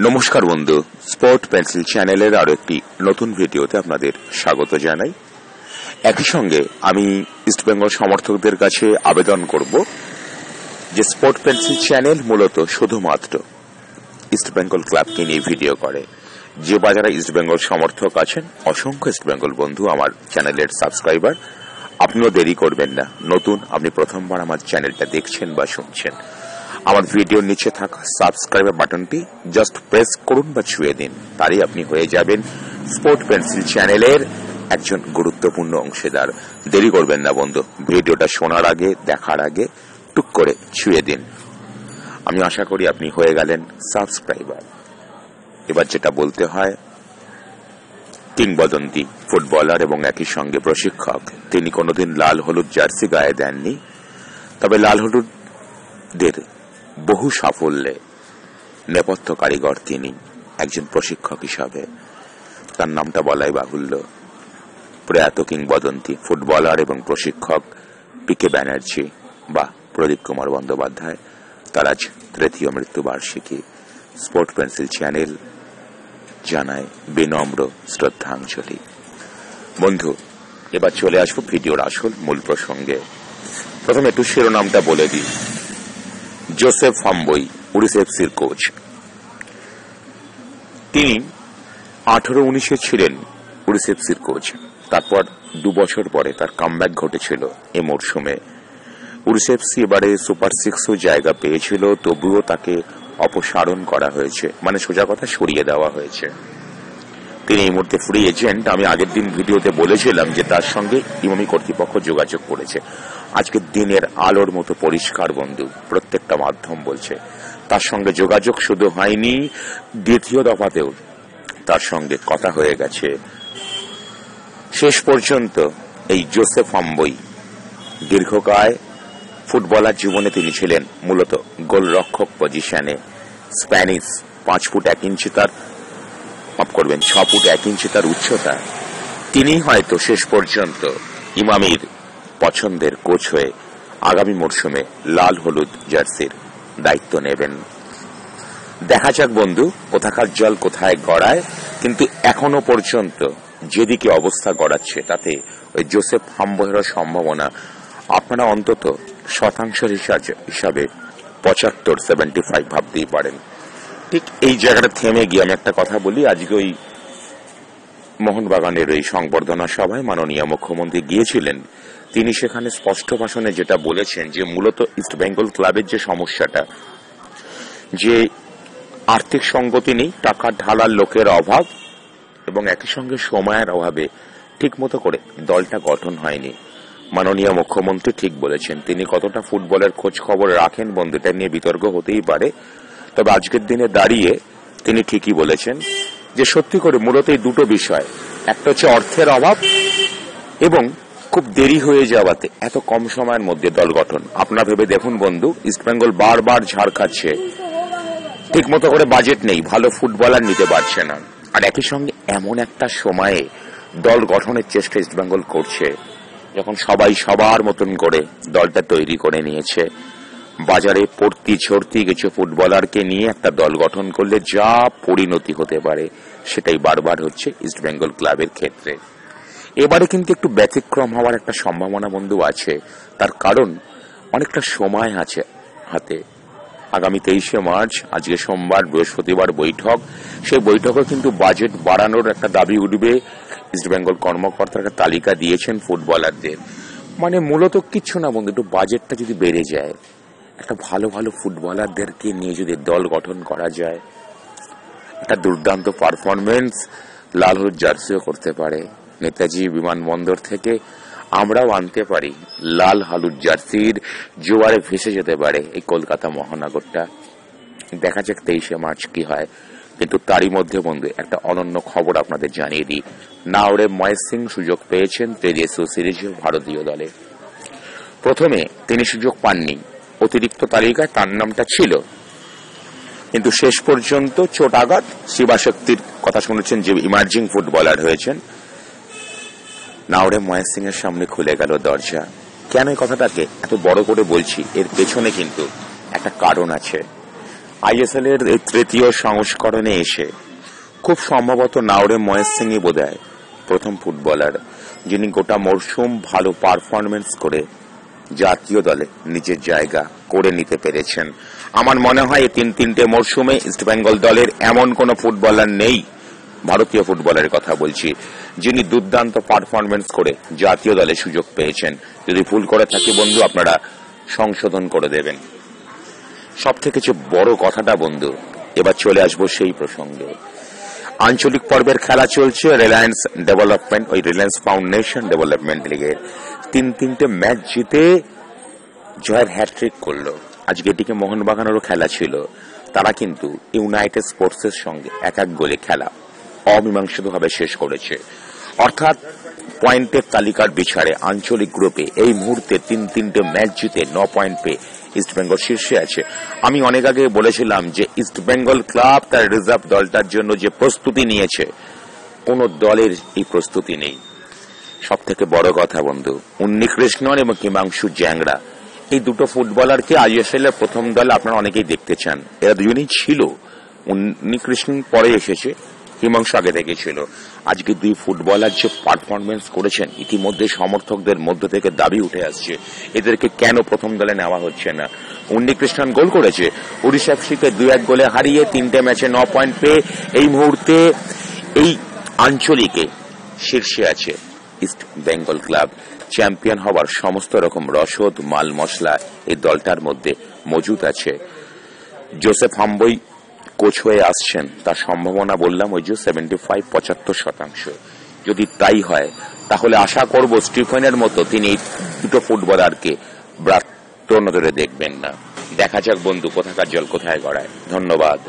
নমস্কার বন্ধু। Spot pencil চ্যানেলের আরও একটি নতুন ভিডিওতে আপনাদের স্বাগত জানাই। একই সঙ্গে আমি ইস্টবেঙ্গল সমর্থকদের কাছে আবেদন করব যে স্পট পেন্সিল চ্যানেল মূলত শুধুমাত্র ইস্টবেঙ্গল ক্লাবকে নিয়ে ভিডিও করে। যে বাজারে ইস্টবেঙ্গল সমর্থক আছেন, অসংখ্য ইস্টবেঙ্গল বন্ধু আমার চ্যানেলের সাবস্ক্রাইবার। আপনিও দেরি করবেন না। নতুন, আপনি প্রথমবার আমার চ্যানেলটা দেখছেন বা শুনছেন। আমার ভিডিওর নিচে থাকা সাবস্ক্রাইবার বাটনটি জাস্ট প্রেস করুন বা ছুঁয়ে দিন। তারই আপনি হয়ে যাবেন স্পোর্ট পেন্সিল চ্যানেলের একজন গুরুত্বপূর্ণ অংশীদার। দেরি করবেন না বন্ধু ভিডিওটা শোনার আগে, দেখার আগে টুক করে ছুঁয়ে দিন। আমি আশা করি আপনি হয়ে গেলেন সাবস্ক্রাইবার এবার যেটা বলতে হয়, কিংবদন্তি ফুটবলার এবং একই সঙ্গে প্রশিক্ষক। তিনি কোনোদিন লাল হলুদ জার্সি গায়ে দেননি, তবে লাল হলুদদের বহু সাফল্যে নেপথ্য কারিগর তিনি, একজন প্রশিক্ষক হিসাবে। তার নামটা বলাই বাহুল্য। প্রয়াত কিংবদন্তি, ফুটবলার এবং প্রশিক্ষক পি কে ব্যানার্জি বা প্রদীপ কুমার বন্দ্যোপাধ্যায়। তার আজ তৃতীয় মৃত্যুবার্ষিকী। স্পোর্ট পেন্সিল চ্যানেল জানায় বিনম্র শ্রদ্ধাঞ্জলি। বন্ধু, এবার চলে আসব ভিডিওর আসল মূল প্রসঙ্গে। প্রথমে একটু শিরোনামটা বলে দিই। জোসেফ ফাম্বই উড়িষ্যা এফসির কোচ। তিনি আঠারো উনিশে ছিলেন উড়িষ্যা এফসির কোচ। তারপর দু বছর পরে তার কামব্যাক ঘটেছিল এ মরশুমে। উড়িষ্যা এফসি এবারে সুপার সিক্সও জায়গা পেয়েছিল, তবুও তাকে অপসারণ করা হয়েছে মানে সোজা কথা সরিয়ে দেওয়া হয়েছে। তিনি এই মুহূর্তে ফ্রি এজেন্ট আমি আগের দিন ভিডিওতে বলেছিলাম যে তার সঙ্গে ইমামি কর্তৃপক্ষ যোগাযোগ করেছে। আজকের দিনের আলোর মতো পরিষ্কার বন্ধু, প্রত্যেকটা মাধ্যম বলছে। তার সঙ্গে যোগাযোগ শুধু হয়নি, দ্বিতীয় দফাতেও তার সঙ্গে কথা হয়ে গেছে। শেষ পর্যন্ত এই জোসেফ আম্বই দীর্ঘকায় ফুটবলার জীবনে তিনি ছিলেন মূলত গোলরক্ষক পজিশনে স্প্যানিশ পাঁচ ফুট এক ইঞ্চি তার মাফ করবেন ছ ফুট এক ইঞ্চি তার উচ্চতা। তিনি হয়তো শেষ পর্যন্ত ইমামির পছন্দের কোচ হয়ে আগামী মরশুমে লাল হলুদ জার্সির দায়িত্ব নেবেন। দেখা যাক বন্ধু, কোথাকার জল কোথায় গড়ায়, কিন্তু এখনও পর্যন্ত যেদিকে অবস্থা গড়াচ্ছে তাতে ওই জোসেফ হাম্বহের সম্ভাবনা আপনারা অন্তত শতাংশ হিসাবে পঁচাত্তর, সেভেন্টি ফাইভ ভাবতেই পারেন। ঠিক এই জায়গাটা থেমে গিয়ে আমি একটা কথা বলি। আজকে ওই মোহনবাগানের ওই সংবর্ধনা সভায় মাননীয় মুখ্যমন্ত্রী গিয়েছিলেন। তিনি সেখানে স্পষ্ট ভাষণে যেটা বলেছেন যে মূলত ইস্ট বেঙ্গল ক্লাবের যে সমস্যাটা, যে আর্থিক সঙ্গতি নেই, টাকা ঢালার লোকের অভাব এবং একই সঙ্গে সময়ের অভাবে ঠিকমতো করে দলটা গঠন হয়নি। মাননীয় মুখ্যমন্ত্রী ঠিক বলেছেন। তিনি কতটা ফুটবলের খোঁজ খবর রাখেন বন্ধুটা নিয়ে বিতর্ক হতেই পারে। তবে আজকের দিনে দাঁড়িয়ে তিনি ঠিকই বলেছেন যে সত্যি করে মূলত এই দুটো বিষয়, একটা হচ্ছে অর্থের অভাব এবং খুব দেরি হয়ে যাওয়াতে এত কম সময়ের মধ্যে দল গঠন। আপনারা ভেবে দেখুন বন্ধু ইস্টবেঙ্গল বারবার ঝাড় খাচ্ছে। ঠিক মতো করে বাজেট নেই, ভালো ফুটবলার নিতে পারছে না। আর একই সঙ্গে এমন একটা সময়ে দল গঠনের চেষ্টা ইস্টবেঙ্গল করছে, যখন সবাই সবার মতন করে দলটা তৈরি করে নিয়েছে। বাজারে পড়তি ছড়তি কিছু ফুটবলারকে নিয়ে একটা দল গঠন করলে যা পরিণতি হতে পারে, সেটাই বারবার হচ্ছে ইস্টবেঙ্গল ক্লাবের ক্ষেত্রে। এবারে কিন্তু একটু ব্যতিক্রম হওয়ার একটা সম্ভাবনা বন্ধু আছে। তার কারণ অনেকটা সময় আছে হাতে। আগামী তেইশে মার্চ, আজকে সোমবার, বৃহস্পতিবার বৈঠক। সেই বৈঠকে কিন্তু বাজেট বাড়ানোর একটা দাবি উঠবে ইস্টবেঙ্গল কর্মকর্তারা, তালিকা দিয়েছেন ফুটবলারদের। মানে মূলত কিচ্ছু না বন্ধু, একটু বাজেটটা যদি বেড়ে যায় একটা ভালো ভালো ফুটবলারদেরকে নিয়ে যদি দল গঠন করা যায়, একটা দুর্দান্ত পারফরমেন্স লাল হলুদ জার্সিও করতে পারে। নেতাজি বিমানবন্দর থেকে আমরাও আনতে পারি লাল হলুদ জার্সির জোয়ারে ভেসে যেতে পারে এই কলকাতা মহানগরটা। দেখা যাক তেইশে মার্চ কি হয়। কিন্তু তারই মধ্যে বন্ধু, একটা অনন্য খবর আপনাদের জানিয়ে দিই। নাওরে মহেশ সিং সুযোগ পেয়েছেন তেজেসু সিরিজে ভারতীয় দলে। প্রথমে তিনি সুযোগ পাননি। অতিরিক্ত তালিকায় তার নামটা ছিল। কিন্তু শেষ পর্যন্ত চোট আঘাত শিবাশক্তির কথা শুনেছেন যে ইমার্জিং ফুটবলার হয়েছেন। নাওরে মহেশ সিং এর সামনে খুলে গেল দরজা। কেন এই কথাটাকে এত বড় করে বলছি? এর পেছনে কিন্তু একটা কারণ আছে। আইএসএল এর তৃতীয় সংস্করণে এসে খুব সম্ভবত নাওরে মহেশ সিংই বোধ প্রথম ফুটবলার, যিনি গোটা মরশুম ভালো পারফরমেন্স করে জাতীয় দলে নিজের জায়গা করে নিতে পেরেছেন। আমার মনে হয় তিন তিনটে মরশুমে ইস্টবেঙ্গল দলের এমন কোন ফুটবলার নেই, ভারতীয় ফুটবলের কথা বলছি, যিনি দুর্দান্ত পারফরমেন্স করে জাতীয় দলে সুযোগ পেয়েছেন। যদি ভুল করে থাকি বন্ধু, আপনারা সংশোধন করে দেবেন। সব থেকে যে বড় কথাটা বন্ধু, এবার চলে আসব সেই প্রসঙ্গে। আঞ্চলিক পর্বের খেলা চলছে রিলায়েন্স ডেভেলপমেন্ট ওই রিলায়েন্স ফাউন্ডেশন ডেভেলপমেন্ট লিগের তিন তিনটে ম্যাচ জিতে জয়ের হ্যাট্রিক করল। আজকে এটিকে মোহনবাগানেরও খেলা ছিল। তারা কিন্তু ইউনাইটেড স্পোর্টসের সঙ্গে এক এক গোলে খেলা। অমীমাংসিতভাবে শেষ করেছে। অর্থাৎ পয়েন্টের তালিকার বিচারে আঞ্চলিক গ্রুপে এই মুহূর্তে তিন তিনটে ম্যাচ জিতে ন পয়েন্ট পেয়ে ইস্টবেঙ্গল শীর্ষে আছে। আমি অনেক আগে বলেছিলাম যে ইস্টবেঙ্গল ক্লাব তার রিজার্ভ দলটার জন্য যে প্রস্তুতি নিয়েছে, কোন দলের এই প্রস্তুতি নেই। সব থেকে বড় কথা বন্ধু উন্নি কৃষ্ণন এবং কিমাংশু জ্যাংরা। এই দুটো ফুটবলারকে আইএসএল এর প্রথম দলে আপনারা অনেকেই দেখতে চান। এরা দুজনেই ছিল। উন্নি কৃষ্ণন পরে এসেছে, হিমাংশু আগে থেকে ছিল। আজকে দুই ফুটবলার যে পারফরমেন্স করেছেন, ইতিমধ্যে সমর্থকদের মধ্য থেকে দাবি উঠে আসছে। এদেরকে কেন প্রথম দলে নেওয়া হচ্ছে না? উন্নি কৃষ্ণন গোল করেছে। উড়িষ্যা এফসিকে দুই এক গোলে হারিয়ে তিনটে ম্যাচে ন পয়েন্ট পেয়ে এই মুহূর্তে এই আঞ্চলিকে শীর্ষে আছে। ইস্ট বেঙ্গল ক্লাব চ্যাম্পিয়ন হওয়ার সমস্ত রকম রসদ, মাল মশলা এই দলটার মধ্যে মজুদ আছে। জোসেফ হাম্বই কোচ হয়ে আসছেন। তার সম্ভাবনা বললাম ওই যে সেভেন্টি ফাইভ পঁচাত্তর শতাংশ। যদি তাই হয়, তাহলে আশা করব স্টিফেনের মতো তিনি এই দুটো ফুটবলারকে ব্রাত্য নজরে দেখবেন না। দেখা যাক বন্ধু, কোথাকার জল কোথায় গড়ায়। ধন্যবাদ।